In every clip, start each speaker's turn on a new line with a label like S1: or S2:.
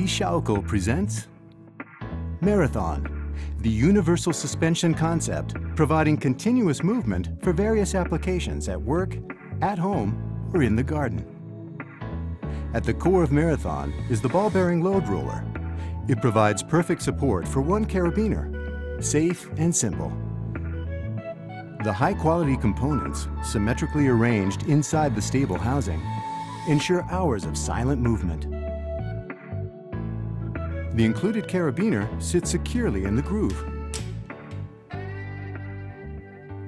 S1: Shaoko presents Marathon, the universal suspension concept providing continuous movement for various applications at work, at home, or in the garden. At the core of Marathon is the ball-bearing load roller. It provides perfect support for one carabiner, safe and simple. The high-quality components, symmetrically arranged inside the stable housing, ensure hours of silent movement. The included carabiner sits securely in the groove.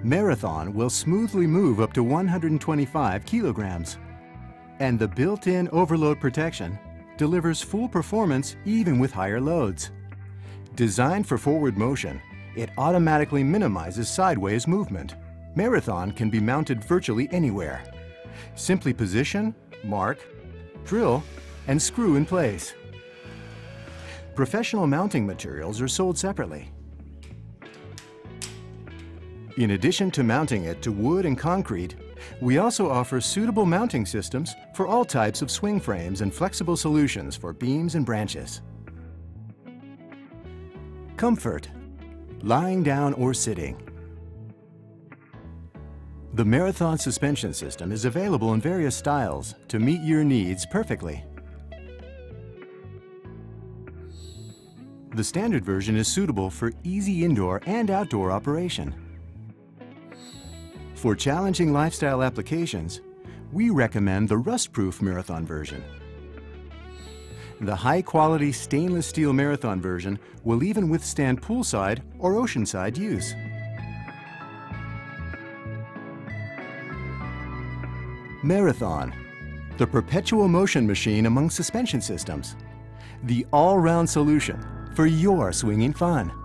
S1: Marathon will smoothly move up to 125 kilograms. And the built-in overload protection delivers full performance even with higher loads. Designed for forward motion, it automatically minimizes sideways movement. Marathon can be mounted virtually anywhere. Simply position, mark, drill, and screw in place. Professional mounting materials are sold separately. In addition to mounting it to wood and concrete, we also offer suitable mounting systems for all types of swing frames and flexible solutions for beams and branches. Comfort, lying down or sitting. The Marathon suspension system is available in various styles to meet your needs perfectly. The standard version is suitable for easy indoor and outdoor operation. For challenging lifestyle applications, we recommend the rust-proof Marathon version. The high-quality stainless steel Marathon version will even withstand poolside or oceanside use. Marathon, the perpetual motion machine among suspension systems. The all-round solution for your swinging fun.